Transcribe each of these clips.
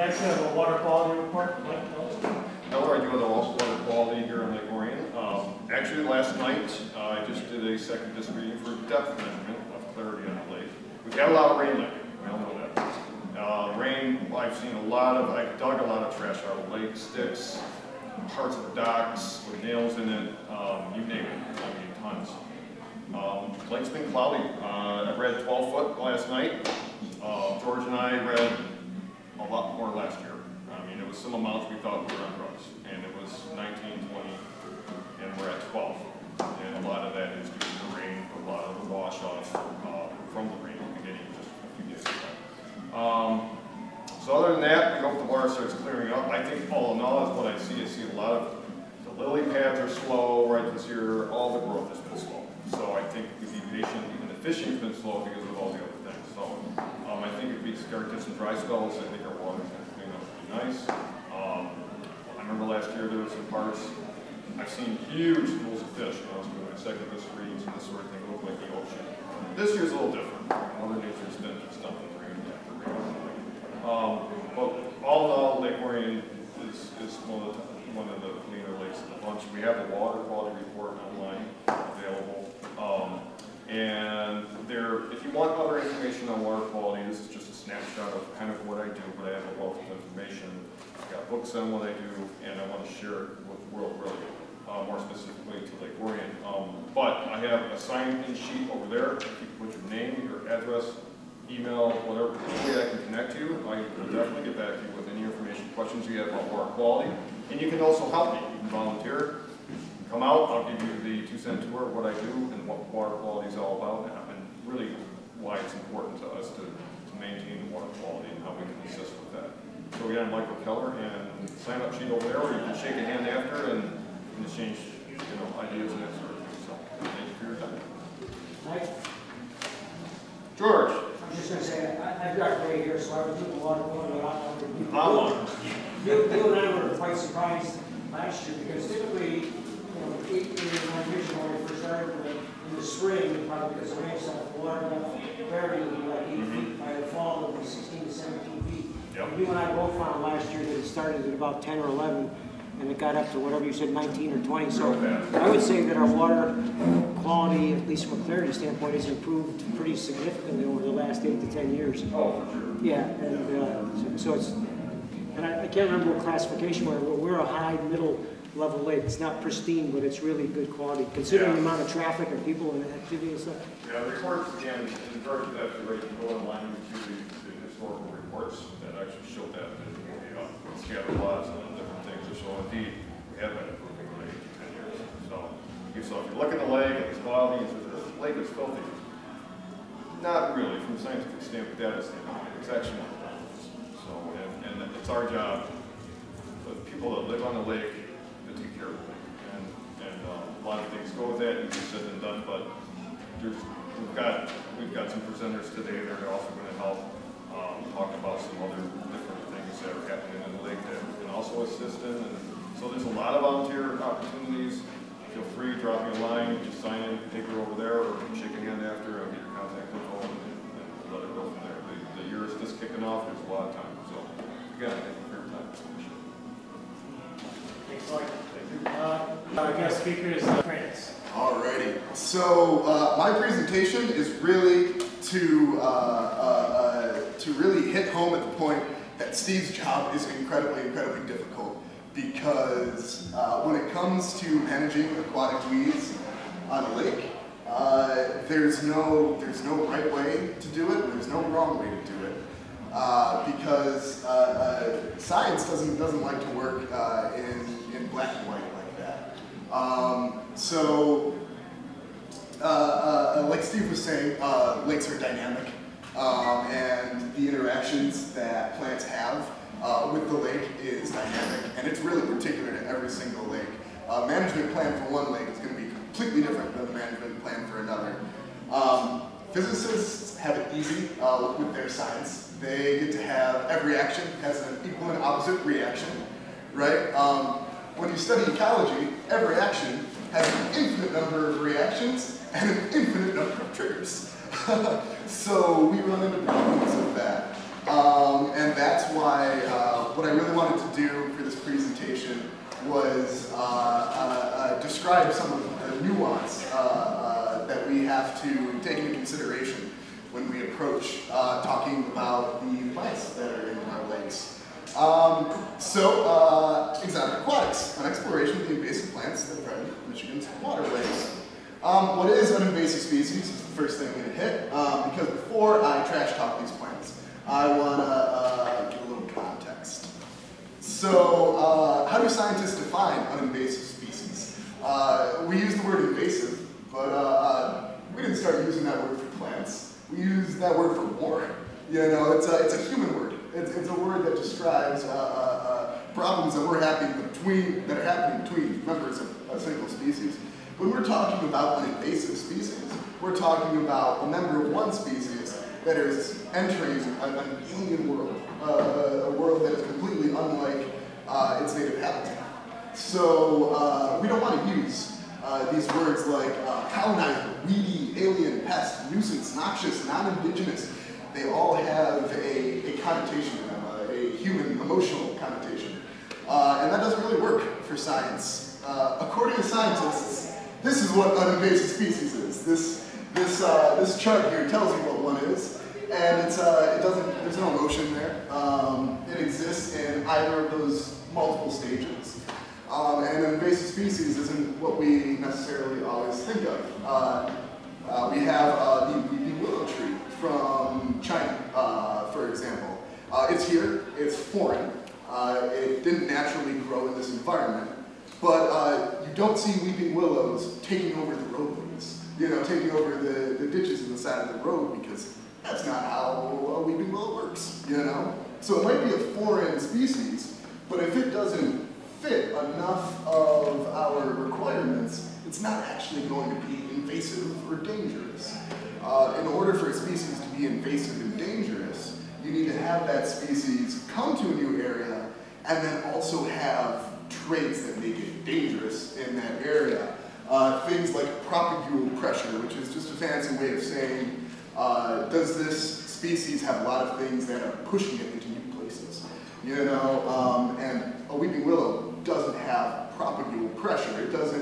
Next, we have a water quality report. Mike. Hello, I do have the water quality here in Lake Orion. Um, actually, last night, uh, I just did a Secchi disc reading for depth measurement of clarity on the lake. We've had a lot of rain lately, we all know that. Uh, rain, I've seen a lot of, I've dug a lot of trash out of lake, sticks, parts of the docks with nails in it, um, you name it, I mean, tons. Um, lake's been cloudy. Uh, I read 12 foot last night. Uh, George and I read a lot more last year. I mean, it was some amounts we thought we were on drugs, and it was 19, 20, and we're at 12. And a lot of that is due to the rain, a lot of the wash off uh, from the rain beginning just a few days ago. Um, so other than that, we hope the water starts clearing up. I think all in all, is what I see. I see a lot of, the lily pads are slow right this year, all the growth has been slow. So I think be patient, even the fishing's been slow because of all the other things. So um, I think if we start to dry spells, I think our water's gonna clean up pretty nice. Um, I remember last year there were some parts, I've seen huge pools of fish when I was doing my Secchi disc readings and this sort of thing, looked like the ocean. This year's a little different. Mother Nature's been just dumping rain after rain. Um, but all in all, Lake Orion is, is one of the, one of the cleaner lakes in the bunch. We have the water quality report online available. Um, and there, if you want other information on water quality, this is just a snapshot of kind of what I do, but I have a wealth of information. I've got books on what I do, and I want to share it with the world really, uh, more specifically to Lake Orion. Um, but I have a sign-in sheet over there. You put your name, your address, email, whatever way I can connect you, I will definitely get back to you with any information, questions you have about water quality. And you can also help me, you can volunteer, come out, I'll give you the two cent tour of what I do and what water quality is all about, and really why it's important to us to, to maintain water quality and how we can assist with that. So again, I'm Michael Keller, and sign up sheet over there, or you can shake a hand after and, and exchange, you know, ideas and that sort of thing. So, thank you for your time. Mike, George, I'm just gonna say, I, I've got gray hair, so I was doing a lot of going a lot longer. than you. I'm on. You, you and I were quite surprised last year, because typically, know, eight, eight or nine years when we first started, with it, in the spring, probably because the rain stuff, the water clarity would be like eight feet, by the fall, it be sixteen to seventeen feet. Yep. You and I both found last year that it started at about ten or eleven, and it got up to whatever you said, nineteen or twenty, so I would say that our water quality, at least from a clarity standpoint, has improved pretty significantly over the last eight to ten years. oh, for sure. Yeah, and uh, so so it's, and I I can't remember what classification we're, but we're a high, middle level lake. It's not pristine, but it's really good quality, considering the Yeah. amount of traffic and people and activity and stuff. Yeah, the reports, again, in George, that's great, you go online to the, the historical reports that actually show that, that the uh, scatter plots and different things, so indeed, we have been improving the lake in ten years. So, you- so if you look at the lake, it's cloudy, it's, the lake is filthy. Not really, from a scientific standpoint, data standpoint, it's actually not. So, and, and it's our job, the people that live on the lake, that, easier said than done, but we've got, we've got some presenters today that are also gonna help, um, talk about some other different things that are happening in the lake that we can also assist in. And so there's a lot of volunteer opportunities. Feel free, to drop me a line, just sign in, take her over there, or shake a hand after, and get your contact info, and, and let it go from there. The, the year is just kicking off, there's a lot of time, so, again, thank you for your time. Thanks, Mike. Uh, Our guest speaker is uh. Alrighty, so uh, my presentation is really to uh, uh, uh, to really hit home at the point that Steve's job is incredibly, incredibly difficult because uh, when it comes to managing aquatic weeds on a lake, uh, there's no there's no right way to do it, there's no wrong way to do it. Because science doesn't doesn't like to work in in black and white like that. Um, so, uh, uh, like Steve was saying, uh, lakes are dynamic, um, and the interactions that plants have uh, with the lake is dynamic, and it's really particular to every single lake. A management plan for one lake is going to be completely different than the management plan for another. Um, physicists have it easy uh, with their science. They get to have every action has an equal and opposite reaction, right? Um, when you study ecology, every action has an infinite number of reactions and an infinite number of triggers. so we run into problems with that. Um, and that's why uh, what I really wanted to do for this presentation was uh, uh, uh, describe some of the nuance uh, uh, that we have to take into consideration when we approach talking about the plants that are in our lakes. Um, so, uh, exotic aquatics, an exploration of the invasive plants that threaten Michigan's waterways. Um, what is an invasive species is the first thing I'm going to hit, um, because before I trash talk these plants, I want to uh, give a little context. So, uh, how do scientists define an invasive species? Uh, we use the word invasive, but uh, uh, we didn't start using that word for plants. We use that word for war. You know, it's a, it's a human word. It's, it's a word that describes uh, uh, uh, problems that we're happening between that are happening between members of a single species. When we're talking about an invasive species, we're talking about a member of one species that is entering an, alien world, uh, a world that is completely unlike uh, its native habitat. So uh, we don't want to use these words like colonizer, weedy, alien, pest, nuisance, noxious, non-indigenous. They all have a, a connotation to them, uh, a human emotional connotation. Uh, and that doesn't really work for science. Uh, according to scientists, this is what an invasive species is. This, this, uh, this chart here tells you what one is, and it's, uh, it doesn't, there's no emotion there. Um, it exists in either of those multiple stages. Um, and an invasive species isn't what we necessarily always think of. Uh, uh, we have the weeping willow tree from China, uh, for example. Uh, it's here, it's foreign, uh, it didn't naturally grow in this environment, but uh, you don't see weeping willows taking over the roadways, you know, taking over the, the ditches in the side of the road because that's not how a weeping willow works, you know? So it might be a foreign species, but if it doesn't fit enough of our requirements, it's not actually going to be invasive or dangerous. Uh, in order for a species to be invasive and dangerous, you need to have that species come to a new area and then also have traits that make it dangerous in that area. Uh, things like propagule pressure, which is just a fancy way of saying, uh, does this species have a lot of things that are pushing it into new places? You know, um, and a weeping willow doesn't have propagule pressure. It doesn't,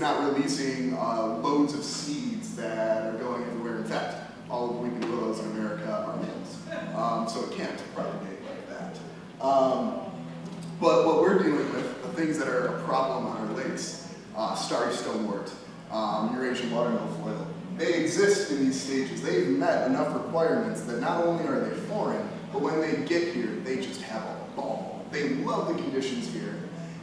not releasing uh, loads of seeds that are going everywhere. In fact, all of the weeping willows in America are males. Um, so it can't propagate like that. Um, but what we're dealing with, the things that are a problem on our lakes, uh, starry stonewort, um, Eurasian water milfoil, they exist in these stages. They've met enough requirements that not only are they foreign, but when they get here, they just have a ball. They love the conditions here.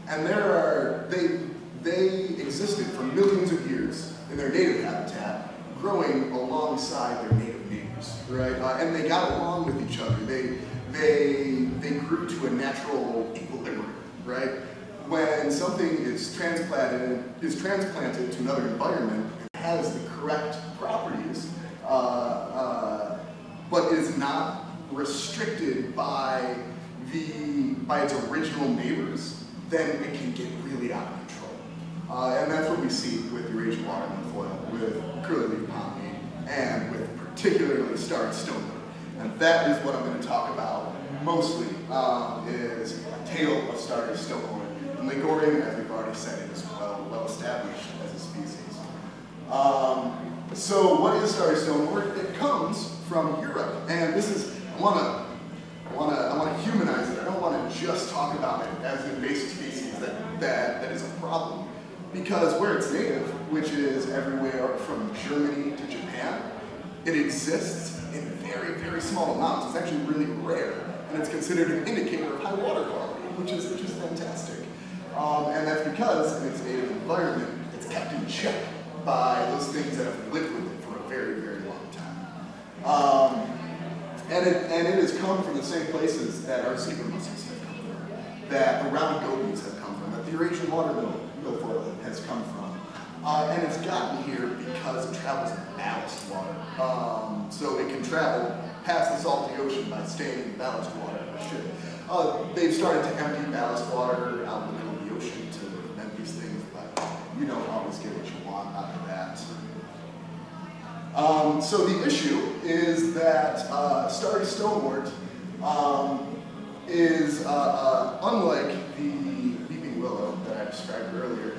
And there are, they, they existed for millions of years in their native habitat, growing alongside their native neighbors, right? Uh, and they got along with each other. They, they, they grew to a natural equilibrium, right? When something is transplanted, is transplanted to another environment and has the correct properties, uh, uh, but is not restricted by the by its original neighbors, then it can get really out of. Uh, and that's what we see with Eurasian water milfoil, with curly leaf pommy, and with particularly starry stonewort. And that is what I'm going to talk about mostly, um, is a tale of starry stonewort. And Lake Orion, as we've already said, is well, well established as a species. Um, so what is starry stonewort? It comes from Europe, and this is, I want to I want to I want to humanize it. I don't want to just talk about it as an invasive species that, that, that is a problem. Because where it's native, which is everywhere from Germany to Japan, it exists in very, very small amounts. It's actually really rare, and it's considered an indicator of high water quality, which is, which is fantastic. Um, and that's because in its native environment, it's kept in check by those things that have lived with it for a very, very long time. Um, and it, and it has come from the same places that our zebra mussels have come from, that the round gobies have come from, that the Eurasian water has come from. Uh, and it's gotten here because it travels in ballast water. Um, so it can travel past the salty ocean by staying in ballast water. Uh, they've started to empty ballast water out in the middle of the ocean to prevent these things, but you don't always get what you want out of that. Um, so the issue is that uh, starry stonewort um, is uh, uh, unlike the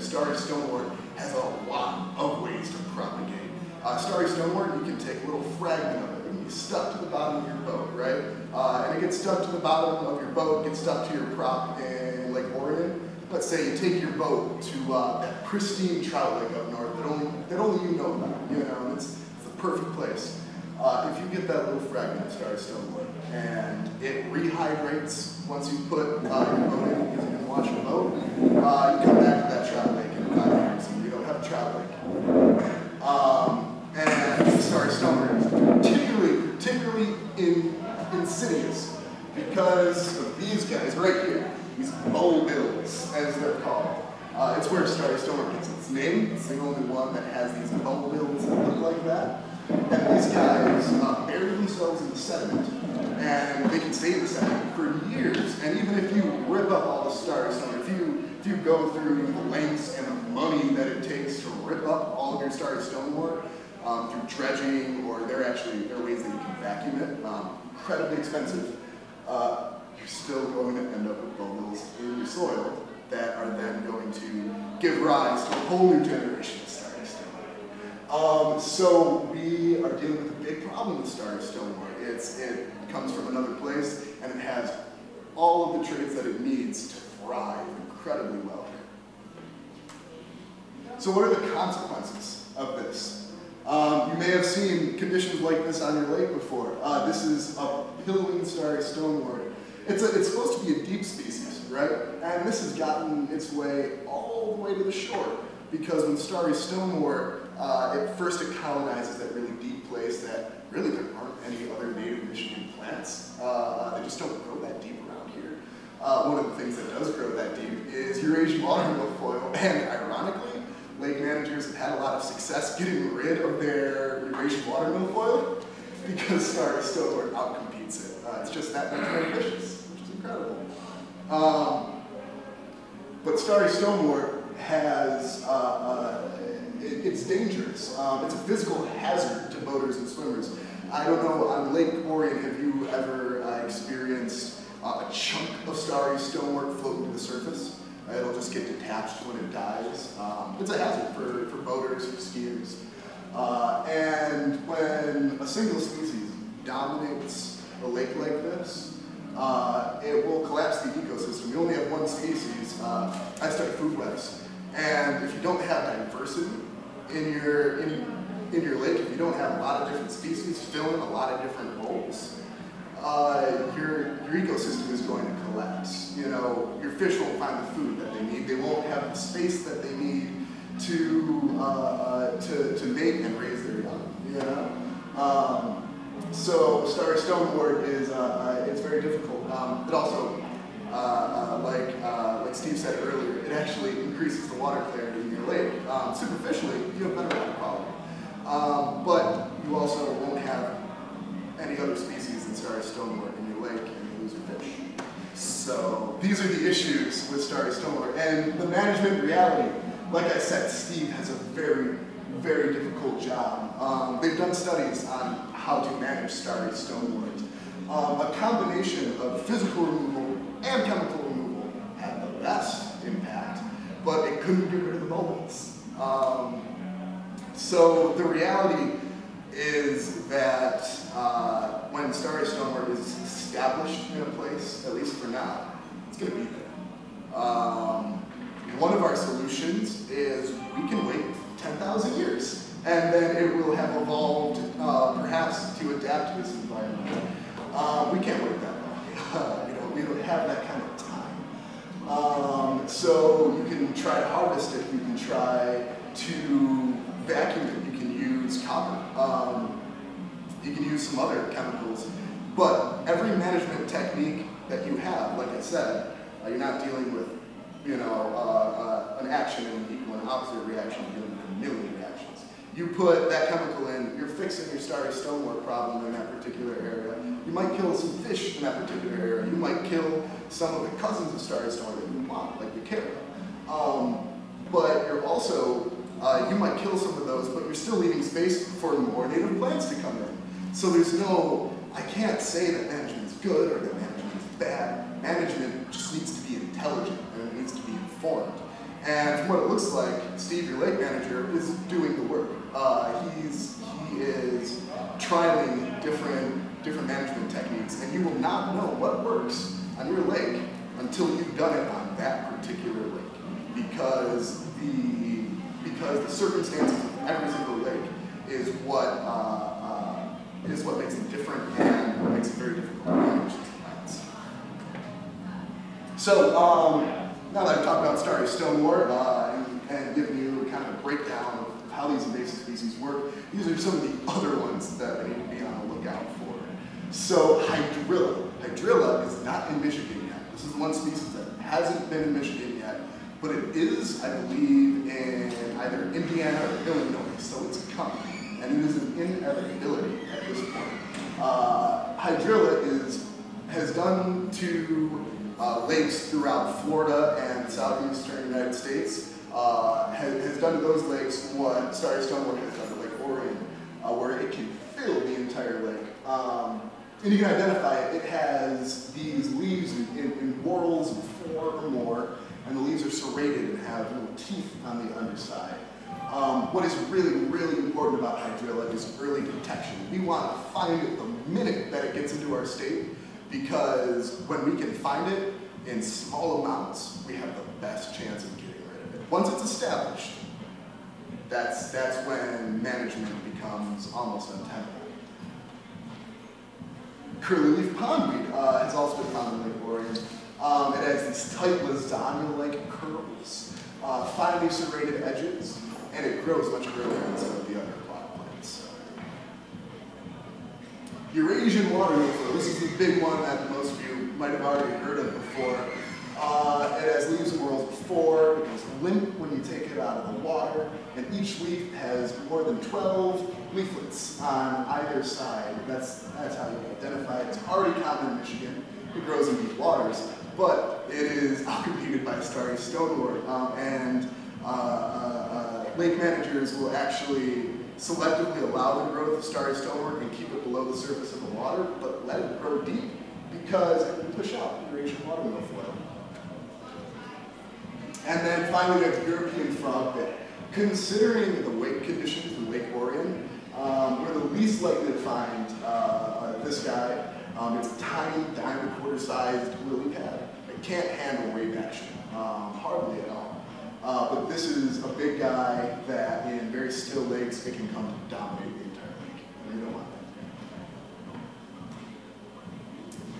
Starry stonewort has a lot of ways to propagate. Uh, starry stonewort, you can take a little fragment of it and be stuck to the bottom of your boat, right? Uh, and it gets stuck to the bottom of your boat, gets stuck to your prop in Lake Orion. Let's say you take your boat to uh, that pristine trout lake up north that only that only you know about. You know, it's, it's the perfect place. Uh, if you get that little fragment of starry stonewort and it rehydrates once you put uh, your boat in because you can wash your boat, uh, you come back to that trout lake in five years and you don't have a trout lake. Um, and starry stonewort is particularly, particularly in, insidious because of these guys right here, these bulbils, as they're called. Uh, it's where starry stonewort gets its name. It's the only one that has these bulbils that look like that. And these guys uh, bury themselves in the sediment, and they can stay in the sediment for years. And even if you rip up all the starry stone, if you if you go through the lengths and the money that it takes to rip up all of your starry stonewort um, through dredging, or they're actually there are ways that you can vacuum it, um, incredibly expensive. Uh, you're still going to end up with bubbles in your soil that are then going to give rise to a whole new generation. Um, so we are dealing with a big problem with starry stonewort. It's, it comes from another place and it has all of the traits that it needs to thrive incredibly well. So what are the consequences of this? Um, you may have seen conditions like this on your lake before. Uh, this is a billowing starry stonewort. It's, it's supposed to be a deep species, right? And this has gotten its way all the way to the shore because when starry stonewort, uh, it first it colonizes that really deep place that really there aren't any other native Michigan plants. Uh, they just don't grow that deep around here. Uh, one of the things that does grow that deep is Eurasian water milfoil, and ironically, lake managers have had a lot of success getting rid of their Eurasian water milfoil because starry stonewort outcompetes it. Uh, it's just that much more vicious, which is incredible. Um, but starry stonewort has, uh, uh, it, it's dangerous. Um, it's a physical hazard to boaters and swimmers. I don't know, on Lake Orion, have you ever uh, experienced uh, a chunk of starry stonewort floating to the surface? It'll just get detached when it dies. Um, it's a hazard for, for boaters, for skiers. Uh, and when a single species dominates a lake like this, uh, it will collapse the ecosystem. You only have one species. Uh, I study food webs. And if you don't have diversity in your, in, in your lake, if you don't have a lot of different species filling a lot of different roles, uh, your, your ecosystem is going to collapse. You know, your fish won't find the food that they need. They won't have the space that they need to, uh, uh, to, to mate and raise their young, you know? Um, so starry stonewort is, uh, uh, it's very difficult. Um, it also, uh, uh, like, uh, like Steve said earlier, it actually increases the water clarity in your lake. Um, superficially, you have better water quality. Um, but you also won't have any other species than starry stonewort in your lake and you lose your fish. So these are the issues with starry stonewort. And the management reality, like I said, Steve has a very, very difficult job. Um, they've done studies on how to manage starry stonewort. Um, a combination of physical removal and chemical removal had the best impact, but it couldn't get rid of the bubbles. Um, so the reality is that uh, when starry stonewort is established in a place, at least for now, it's going to be there. Um, one of our solutions is we can wait 10,000 years, and then it will have evolved uh, perhaps to adapt to this environment. Uh, we can't wait that long. you know, we don't have that kind of time. Um, so you can try to harvest it. You can try to vacuum it. You can use copper. Um, you can use some other chemicals. But every management technique that you have, like I said, uh, you're not dealing with, you know, uh, uh, an action and an opposite reaction. You're dealing with a million. You put that chemical in, you're fixing your starry stonewort problem in that particular area. You might kill some fish in that particular area. You might kill some of the cousins of starry stonewort that you want, like the Chara. Um, but you're also, uh, you might kill some of those, but you're still leaving space for more native plants to come in. So there's no, I can't say that management is good or that management is bad. management just needs to be intelligent and it needs to be informed. And from what it looks like, Steve, your lake manager, is doing the work. Uh, he's he is trialing different different management techniques, and you will not know what works on your lake until you've done it on that particular lake, because the because the circumstances of every single lake is what uh, uh, is what makes it different and what makes it very difficult to manage these plants. So um, now that I've talked about Starry Stonewort uh, and, and given you kind of a breakdown how these invasive species work, these are some of the other ones that we need to be on the lookout for. So Hydrilla. Hydrilla is not in Michigan yet. This is one species that hasn't been in Michigan yet, but it is, I believe, in either Indiana or Illinois, so it's coming. And it is an inevitability at this point. Uh, Hydrilla is, has done to uh, lakes throughout Florida and southeastern United States, uh, has, has done to those lakes what Starry Stonewort has done to Lake Orion, uh, where it can fill the entire lake. Um, and you can identify it. It has these leaves in, in, in whorls of four or more, and the leaves are serrated and have little teeth on the underside. Um, what is really, really important about hydrilla is early detection. We want to find it the minute that it gets into our state because when we can find it in small amounts, we have the best chance of getting rid of it. Once it's established, that's, that's when management becomes almost untenable. Curly-leaf pondweed uh, has also been found in Lake Orion. Um, it has these tight lasagna-like curls, uh, finely serrated edges, and it grows much earlier than some of the other aquatic plants. Eurasian water milfoil. This is the big one that most of you might have already heard of before. Uh, it has leaves whorls of four. It goes limp when you take it out of the water, and each leaf has more than 12 leaflets on either side. That's, that's how you identify it. It's already common in Michigan. It grows in deep waters, but it is outcompeted by starry stonewort, um, and uh, uh, uh, lake managers will actually selectively allow the growth of starry stonewort and keep it below the surface of the water, but let it grow deep because it can push out the Eurasian water milfoil. And then finally, we have European frogbit. Considering the wake conditions in Lake Orion, um, we're the least likely to find uh, uh, this guy. Um, it's a tiny, diamond quarter-sized lily pad. It can't handle wave action, um, hardly at all. Uh, but this is a big guy that in very still lakes, it can come to dominate the entire lake. And we don't want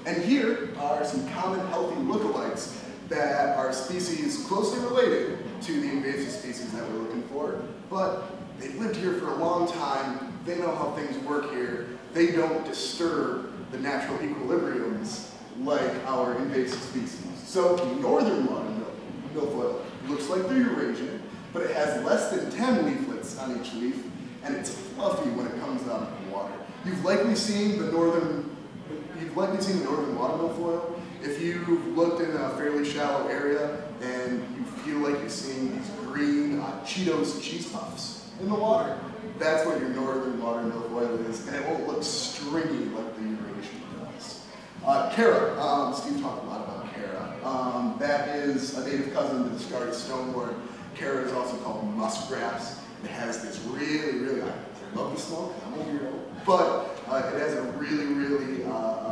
that. And here are some common healthy lookalikes that are species closely related to the invasive species that we're looking for, but they've lived here for a long time, they know how things work here, they don't disturb the natural equilibriums like our invasive species. So northern water milfoil looks like the Eurasian, but it has less than 10 leaflets on each leaf, and it's fluffy when it comes out of the water. You've likely seen the northern, you've likely seen the northern water milfoil, if you've looked in a fairly shallow area and you feel like you're seeing these green uh, Cheetos cheese puffs in the water, that's what your northern water milfoil is, and it won't look stringy like the Eurasian does. Uh, Chara, um, Steve talked a lot about Chara. Um, that is a native cousin to the starry stonewort. Chara is also called muskgrass. It has this really, really, I love the smoke, I'm a weirdo, but uh, it has a really, really uh,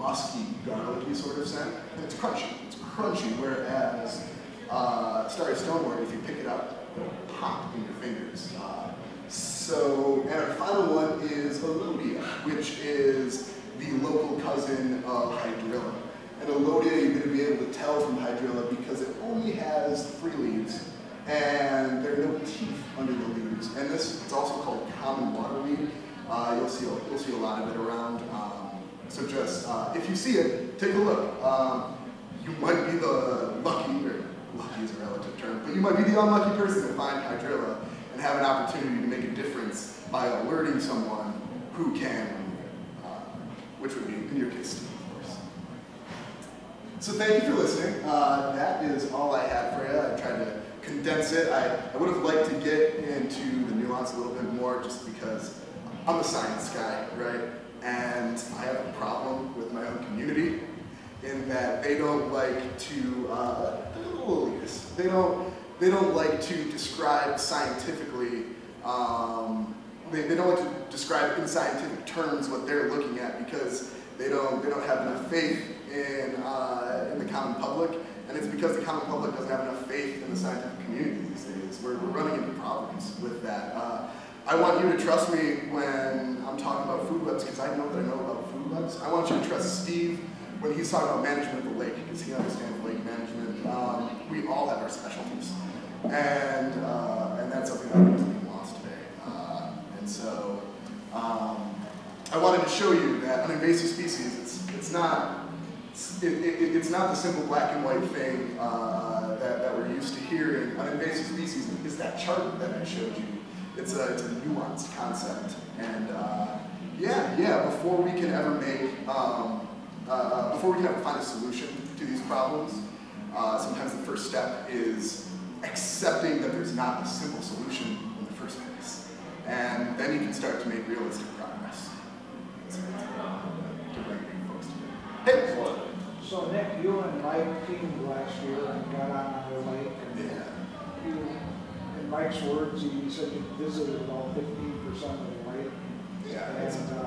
musky, garlicky sort of scent, and it's crunchy. It's crunchy, whereas uh, Starry Stonewort, if you pick it up, it'll pop in your fingers. Uh, so, and our final one is Elodea, which is the local cousin of Hydrilla. And Elodea, you're going to be able to tell from Hydrilla because it only has three leaves, and there are no teeth under the leaves. And this, it's also called common waterweed. Uh, you'll see a, you'll see a lot of it around. Um, so just uh, if you see it, take a look. Um, you might be the lucky, or lucky is a relative term, but you might be the unlucky person to find hydrilla and have an opportunity to make a difference by alerting someone who can, uh, which would be in your case, Steve, of course. So thank you for listening. Uh, that is all I had for you. I tried to condense it. I, I would have liked to get into the nuance a little bit more just because I'm a science guy, right? And I have a problem with my own community. in that they don't like to, uh, they're little elitist. They don't, they don't like to describe scientifically, um, they, they don't like to describe in scientific terms what they're looking at because they don't, they don't have enough faith in, uh, in the common public. And it's because the common public doesn't have enough faith in the scientific community these days. We're, we're running into problems with that. Uh, I want you to trust me when I'm talking about food webs because I know that I know about food webs. I want you to trust Steve when he's talking about management of the lake because he understands lake management. Um, we all have our specialties, and uh, and that's something that is being lost today. Uh, and so um, I wanted to show you that an invasive species. It's it's not it, it, it's not the simple black and white thing uh, that, that we're used to hearing. An invasive species is that chart that I showed you. It's a, it's a nuanced concept. And uh, yeah, yeah, before we can ever make, um, uh, before we can ever find a solution to these problems, uh, sometimes the first step is accepting that there's not a simple solution in the first place. And then you can start to make realistic progress. So, uh. Hey! So Nick, you and Mike teamed last year and got on the lake and Yeah. you, in Mike's words, he said you visited about fifteen percent of the lake. Yeah, And, uh,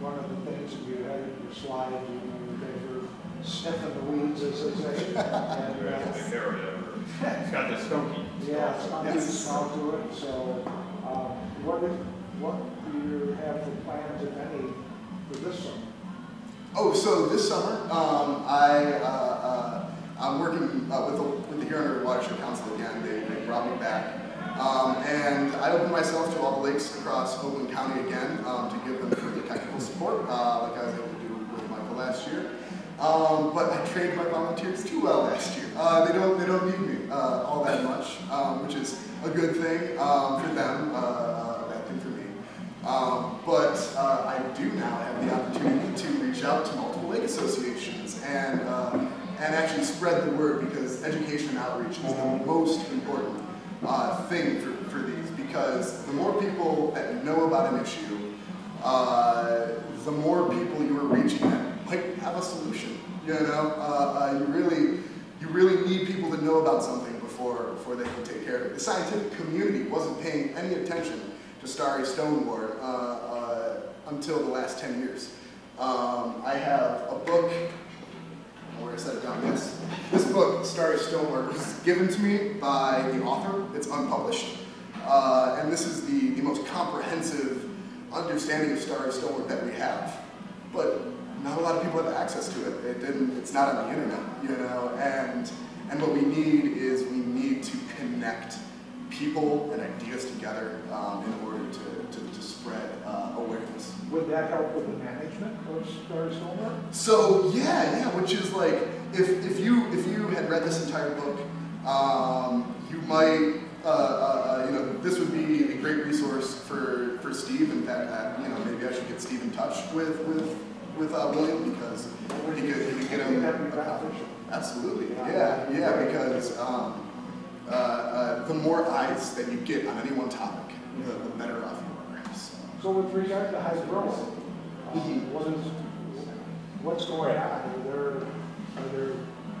one of the things that you had in your slide, you know, you guys were sniffing the weeds, as they say. And, We're uh, in the area, where it's got the skunky. Yeah, it's not Yes. too small to it, so, um, what, if- what do you have for plans, if any, for this summer? oh, so this summer, um, I, uh, uh, I'm working uh, with the, with the Huron River Watershed Council back. Um, and I opened myself to all the lakes across Oakland County again um, to give them further technical support, uh, like I was able to do with Michael last year. Um, but I trained my volunteers too well last year. Uh, they don't they don't need me uh, all that much, um, which is a good thing um, for them, uh, uh, a bad thing for me. Um, but uh, I do now have the opportunity to reach out to multiple lake associations and uh, and actually spread the word because education and outreach is the most important uh, thing for, for these because the more people that know about an issue, uh, the more people you are reaching that might have a solution. You know, uh, uh, you really you really need people to know about something before before they can take care of it. The scientific community wasn't paying any attention to Starry Stonewort uh, uh, until the last 10 years. Um, I have a book, it down, yes. This book, Starry Stonewort, was given to me by the author. It's unpublished. Uh, and this is the, the most comprehensive understanding of Starry Stonewort that we have. But not a lot of people have access to it. It didn't, it's not on the internet, you know, and, and what we need is we need to connect people and ideas together um, in order to, to, to spread uh, awareness. Would that help with the management of Stonewort? So yeah, yeah, which is like if, if you if you had read this entire book, um, you might uh, uh, uh, you know this would be a great resource for for Steve. In fact, uh, you know maybe I should get Steve in touch with with with uh, William because he could he could get him. Absolutely, yeah, yeah, because um, uh, uh, the more eyes that you get on any one topic, the, the better off you are. So. With regard to hydrilla, Mhm. what is, what's going on? Are there, are there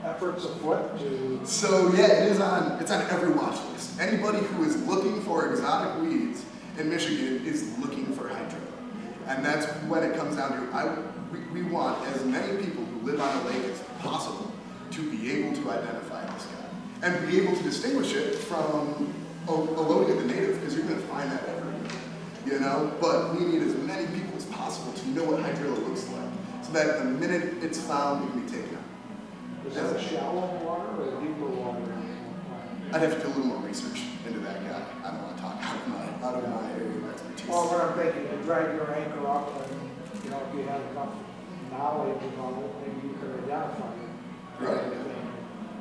efforts afoot to, So yeah, it is on. It's on every watch list. Anybody who is looking for exotic weeds in Michigan is looking for hydro, and that's when it comes down to. I we, we want as many people who live on a lake as possible to be able to identify this guy and be able to distinguish it from a, a loading of the native because you're going to find that. You know, but we need as many people as possible to know what hydrilla looks like, so that the minute it's found, it can be taken out. is that a shallow water or a deeper water? I'd have to do a little more research into that guy. I don't want to talk out of my, out of my area of expertise. Well, what I'm thinking, to drag your anchor up and, you know, if you have enough knowledge about it, maybe you could identify it. Right.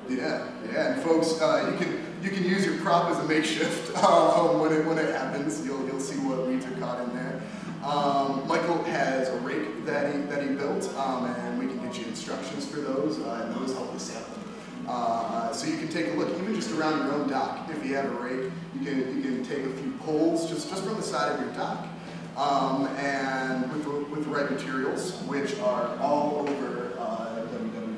Yeah, yeah, and folks, uh, you can you can use your prop as a makeshift um, when it when it happens. You'll you'll see what weeds are caught in there. Um, Michael has a rake that he that he built, um, and we can get you instructions for those, uh, and those help us out. Uh, so you can take a look, even just around your own dock. If you have a rake, you can you can take a few poles just just from the side of your dock, um, and with the, with the right materials, which are all over uh, www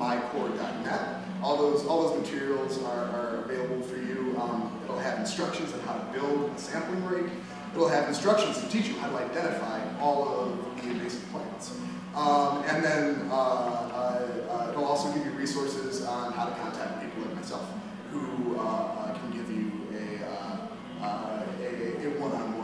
micorps.net. All those, all those materials are, are available for you. Um, it'll have instructions on how to build a sampling rate. It'll have instructions to teach you how to identify all of the invasive plants. Um, and then uh, uh, uh, it'll also give you resources on how to contact people like myself who uh, uh, can give you a one-on-one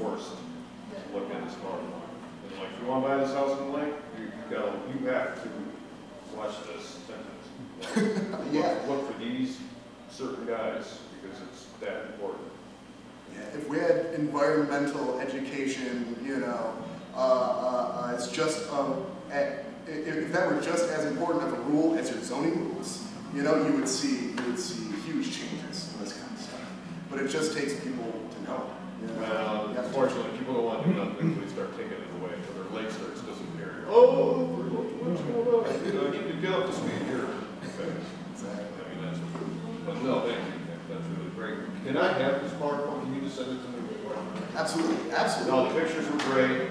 forced to look at a smartphone. And like, if you wanna buy this house in the lake, you you gotta, you have to watch this sentence. Like, Yeah. Look, look for these certain guys, because it's that important. Yeah, if we had environmental education, you know, uh, uh, uh, it's just, um, at, if, if that were just as important of a rule as your zoning rules, you know, you would see, you would see huge changes in this kind of stuff. But it just takes people to know. you know. Well, You unfortunately, people don't wanna do nothing until they start taking it away, or their lake starts disappearing. Oh, what's going on? I need to get up to speed here. Okay. Exactly. I mean, that's, but no, thank you, that's really great. Can I have this smartphone, can you just send it to me? Absolutely, absolutely. No, the pictures were great,